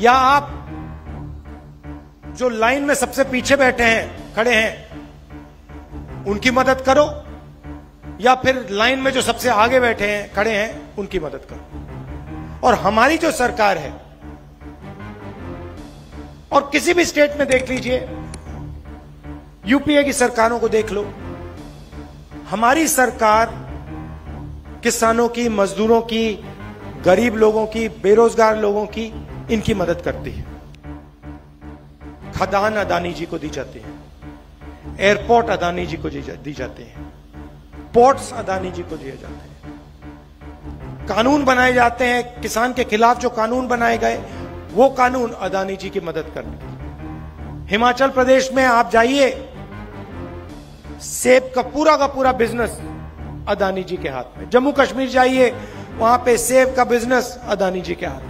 या आप जो लाइन में सबसे पीछे बैठे हैं, खड़े हैं, उनकी मदद करो, या फिर लाइन में जो सबसे आगे बैठे हैं, खड़े हैं, उनकी मदद करो। और हमारी जो सरकार है, और किसी भी स्टेट में देख लीजिए, यूपीए की सरकारों को देख लो, हमारी सरकार किसानों की, मजदूरों की, गरीब लोगों की, बेरोजगार लोगों की इनकी मदद करती है। खदान अदानी जी को दी जाती है। एयरपोर्ट अदानी जी को दी जाती है। पोर्ट्स अदानी जी को दिए जाते हैं। कानून बनाए जाते हैं। किसान के खिलाफ जो कानून बनाए गए, वो कानून अदानी जी की मदद करने हिमाचल प्रदेश में आप जाइए, सेब का पूरा का पूरा बिज़नेस अदानी जी के हाथ में। जम्मू कश्मीर जाइए, वहाँ पे सेब का बिज़नेस अदानी जी के हाथ में।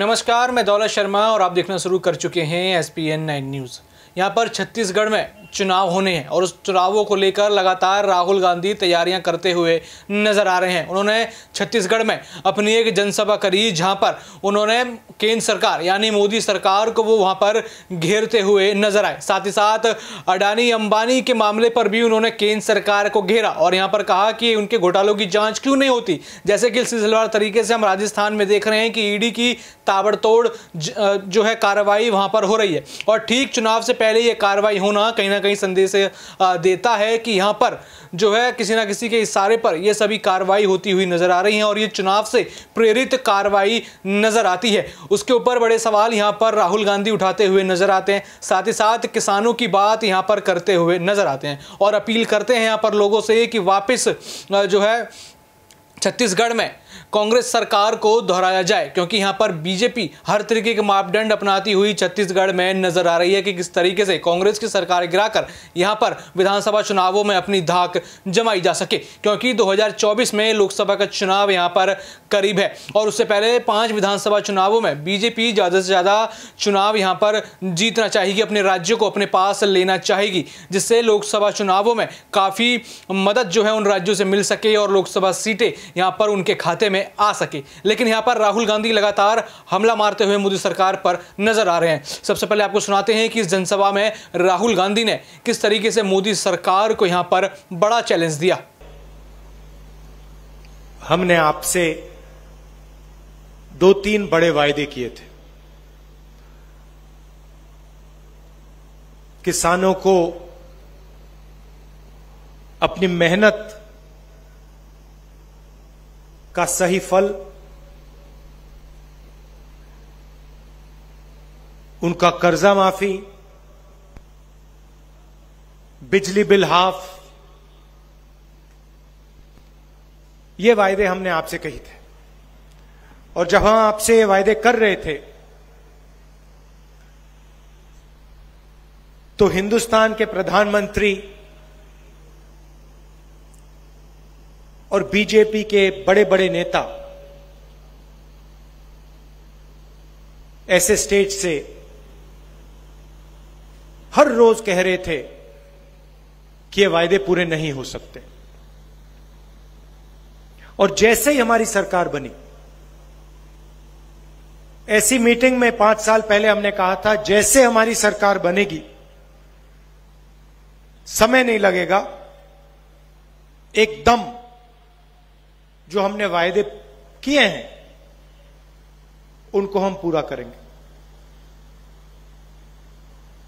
नमस्कार, मैं दौलत शर्मा और आप देखना शुरू कर चुके हैं S P N nine news यहाँ पर छत्तीसगढ़ में चुनाव होने हैं और उस चुनावों को लेकर लगातार राहुल गांधी तैयारियाँ करते हुए नज़र आ रहे हैं। उन्होंने छत्तीसगढ़ में अपनी एक जनसभा करी, जहाँ पर उन्होंने केंद्र सरकार, यानी मोदी सरकार को वो वहाँ पर घेरते हुए नज़र आए। साथ ही साथ अडानी अंबानी के मामले पर भी उन्होंने केंद्र सरकार को घेरा और यहाँ पर कहा कि उनके घोटालों की जाँच क्यों नहीं होती? जैसे कि सिलसिलेवार तरीके से हम राजस्थान में देख रहे हैं कि ईडी की ताबड़तोड़ जो है कार्रवाई वहाँ पर हो रही है। और ठीक चुनाव से पहले यह कार्रवाई होना कहीं ना कहीं संदेश देता है कि यहाँ पर जो है किसी ना किसी के इशारे पर यह सभी कार्रवाई होती हुई नज़र आ रही है और ये चुनाव से प्रेरित कार्रवाई नज़र आती है। उसके ऊपर बड़े सवाल यहाँ पर राहुल गांधी उठाते हुए नज़र आते हैं, साथ ही साथ किसानों की बात यहाँ पर करते हुए नज़र आते हैं और अपील करते हैं यहाँ पर लोगों से कि वापस जो है छत्तीसगढ़ में कांग्रेस सरकार को दोहराया जाए, क्योंकि यहाँ पर बीजेपी हर तरीके के मापदंड अपनाती हुई छत्तीसगढ़ में नज़र आ रही है कि किस तरीके से कांग्रेस की सरकार गिराकर यहाँ पर विधानसभा चुनावों में अपनी धाक जमाई जा सके, क्योंकि 2024 में लोकसभा का चुनाव यहाँ पर करीब है। और उससे पहले पाँच विधानसभा चुनावों में बीजेपी ज़्यादा से ज़्यादा चुनाव यहाँ पर जीतना चाहेगी, अपने राज्यों को अपने पास लेना चाहेगी, जिससे लोकसभा चुनावों में काफ़ी मदद जो है उन राज्यों से मिल सके और लोकसभा सीटें यहाँ पर उनके खाते में आ सके। लेकिन यहाँ पर राहुल गांधी लगातार हमला मारते हुए मोदी सरकार पर नज़र आ रहे हैं। सबसे पहले आपको सुनाते हैं कि इस जनसभा में राहुल गांधी ने किस तरीके से मोदी सरकार को यहाँ पर बड़ा चैलेंज दिया। हमने आपसे दो तीन बड़े वायदे किए थे। किसानों को अपनी मेहनत का सही फल, उनका कर्जा माफ़ी, बिजली बिल हाफ़, ये वायदे हमने आपसे कही थे। और जब हम आपसे ये वायदे कर रहे थे तो हिंदुस्तान के प्रधानमंत्री और बीजेपी के बड़े बड़े नेता ऐसे स्टेज से हर रोज कह रहे थे कि ये वायदे पूरे नहीं हो सकते। और जैसे ही हमारी सरकार बनी, ऐसी मीटिंग में पाँच साल पहले हमने कहा था, जैसे हमारी सरकार बनेगी, समय नहीं लगेगा, एकदम जो हमने वायदे किए हैं, उनको हम पूरा करेंगे।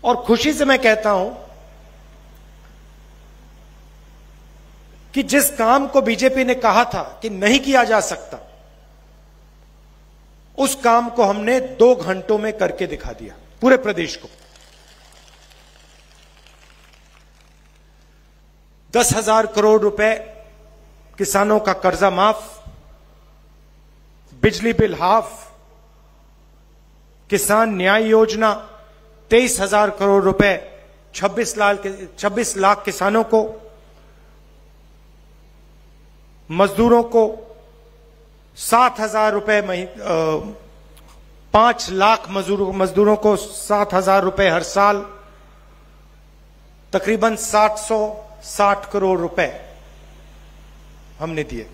और खुशी से मैं कहता हूँ कि जिस काम को बीजेपी ने कहा था कि नहीं किया जा सकता, उस काम को हमने दो घंटों में करके दिखा दिया, पूरे प्रदेश को। दस हज़ार करोड़ रुपए किसानों का कर्जा माफ़, बिजली बिल हाफ़, किसान न्याय योजना, तेईस हज़ार करोड़ रुपए, छब्बीस लाख छब्बीस लाख किसानों को, मजदूरों को सात हज़ार रुपए पाँच लाख मजदूरों मजदूरों को सात हज़ार रुपए हर साल, तकरीबन सात सौ साठ करोड़ रुपए। हमने दिए।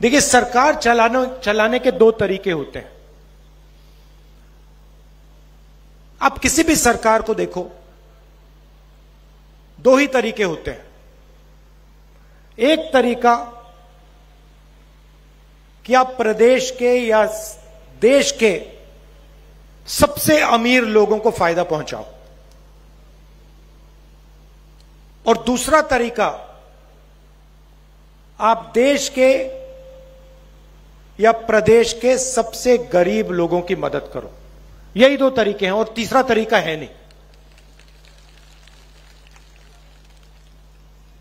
देखिए, सरकार चलाने चलाने के दो तरीके होते हैं। आप किसी भी सरकार को देखो, दो ही तरीके होते हैं। एक तरीका कि आप प्रदेश के या देश के सबसे अमीर लोगों को फ़ायदा पहुंचाओ। और दूसरा तरीका आप देश के या प्रदेश के सबसे गरीब लोगों की मदद करो। यही दो तरीके हैं और तीसरा तरीका है नहीं।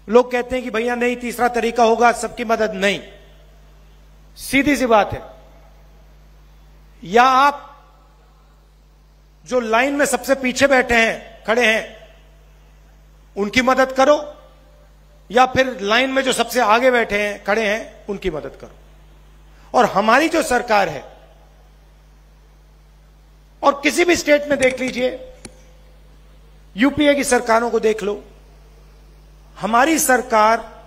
लोग कहते हैं कि भैया नहीं, तीसरा तरीका होगा, सबकी मदद नहीं। सीधी सी बात है। या आप जो लाइन में सबसे पीछे बैठे हैं, खड़े हैं, उनकी मदद करो या फिर लाइन में जो सबसे आगे बैठे हैं, खड़े हैं, उनकी मदद करो। और हमारी जो सरकार है, और किसी भी स्टेट में देख लीजिए, यूपीए की सरकारों को देख लो। हमारी सरकार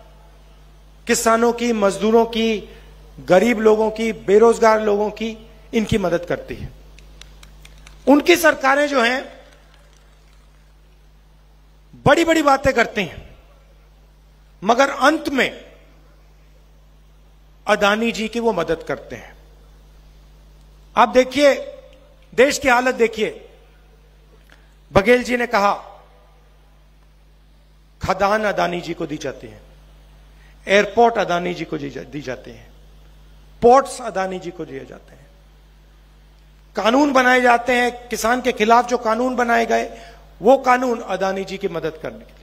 किसानों की, मजदूरों की, गरीब लोगों की, बेरोजगार लोगों की, इनकी मदद करती है। उनकी सरकारें जो हैं बड़ी बड़ी बातें करती हैं। मगर अंत में अदानी जी की वो मदद करते हैं। आप देखिए, देश की हालत देखिए। बघेल जी ने कहा, खदान अदानी जी को दी जाती है, एयरपोर्ट अदानी जी को दी जाती है, पोर्ट्स अदानी जी को दिए जाते हैं। कानून बनाए जाते हैं, किसान के खिलाफ जो कानून बनाए गए, वो कानून अदानी जी की मदद करने।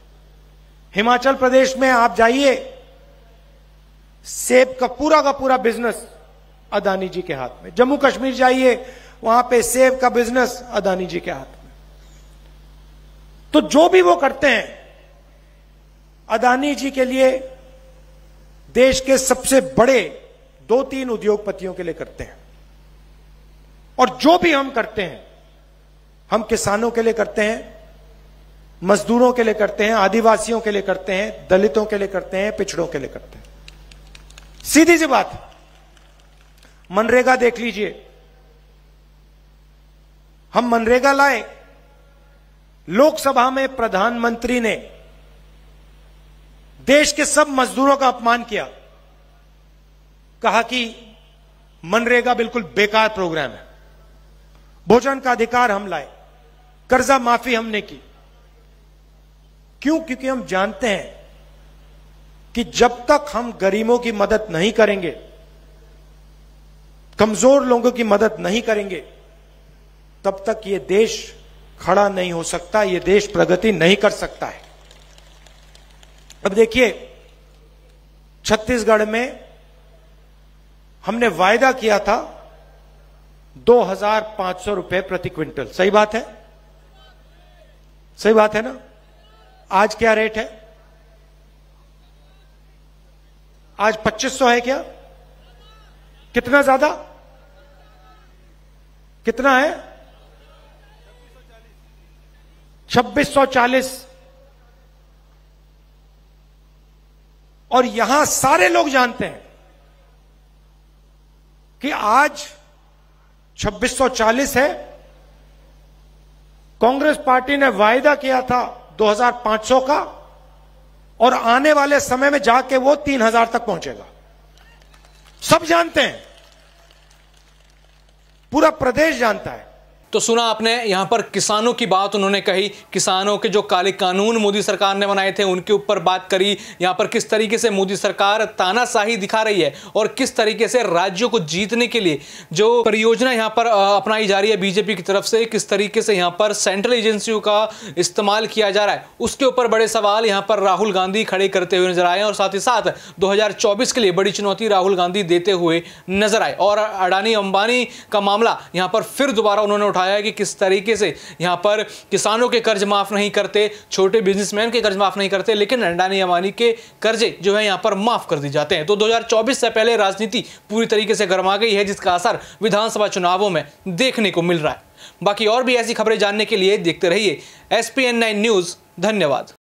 हिमाचल प्रदेश में आप जाइए, सेब का पूरा का पूरा बिज़नेस अदानी जी के हाथ में। जम्मू कश्मीर जाइए, वहाँ पे सेब का बिज़नेस अदानी जी के हाथ में। तो जो भी वो करते हैं, अदानी जी के लिए देश के सबसे बड़े दो तीन उद्योगपतियों के लिए करते हैं। और जो भी हम करते हैं, हम किसानों के लिए करते हैं मजदूरों के लिए करते हैं, आदिवासियों के लिए करते हैं, दलितों के लिए करते हैं, पिछड़ों के लिए करते हैं। सीधी सी बात, मनरेगा देख लीजिए। हम मनरेगा लाए, लोकसभा में प्रधानमंत्री ने देश के सब मजदूरों का अपमान किया। कहा कि मनरेगा बिल्कुल बेकार प्रोग्राम है। भोजन का अधिकार हम लाए, कर्जा माफ़ी हमने की। क्यों? क्योंकि हम जानते हैं कि जब तक हम गरीबों की मदद नहीं करेंगे, कमज़ोर लोगों की मदद नहीं करेंगे, तब तक ये देश खड़ा नहीं हो सकता, ये देश प्रगति नहीं कर सकता है। अब देखिए, छत्तीसगढ़ में हमने वायदा किया था 2500 रुपए प्रति क्विंटल। सही बात है? सही बात है ना? आज क्या रेट है? आज 2500 है क्या? कितना ज़्यादा? कितना है? 2640 और यहाँ सारे लोग जानते हैं कि आज 2640 है। कांग्रेस पार्टी ने वायदा किया था 2500 का, और आने वाले समय में जाके वो 3000 तक पहुंचेगा। सब जानते हैं। पूरा प्रदेश जानता है। तो सुना आपने, यहाँ पर किसानों की बात उन्होंने कही। किसानों के जो काले कानून मोदी सरकार ने बनाए थे, उनके ऊपर बात करी। यहाँ पर किस तरीके से मोदी सरकार तानाशाही दिखा रही है और किस तरीके से राज्यों को जीतने के लिए जो परियोजना यहाँ पर अपनाई जा रही है बीजेपी की तरफ़ से, किस तरीके से यहाँ पर सेंट्रल एजेंसियों का इस्तेमाल किया जा रहा है। उसके ऊपर बड़े सवाल यहाँ पर राहुल गांधी खड़े करते हुए नज़र आए और साथ ही साथ दो हज़ार चौबीस के लिए बड़ी चुनौती राहुल गांधी देते हुए नज़र आए। और अडानी अंबानी का मामला यहाँ पर फिर दोबारा उन्होंने उठा दिखाया है कि किस तरीके से यहाँ पर किसानों के कर्ज माफ़ नहीं करते, छोटे बिजनेसमैन के कर्ज माफ़ नहीं करते, लेकिन अंडानी अमानी के कर्जे जो है यहाँ पर माफ़ कर दी जाते हैं। तो 2024 से पहले राजनीति पूरी तरीके से गर्मा गई है, जिसका असर विधानसभा चुनावों में देखने को मिल रहा है। बाकी और भी ऐसी खबरें जानने के लिए देखते रहिए एस पी न्यूज़ धन्यवाद।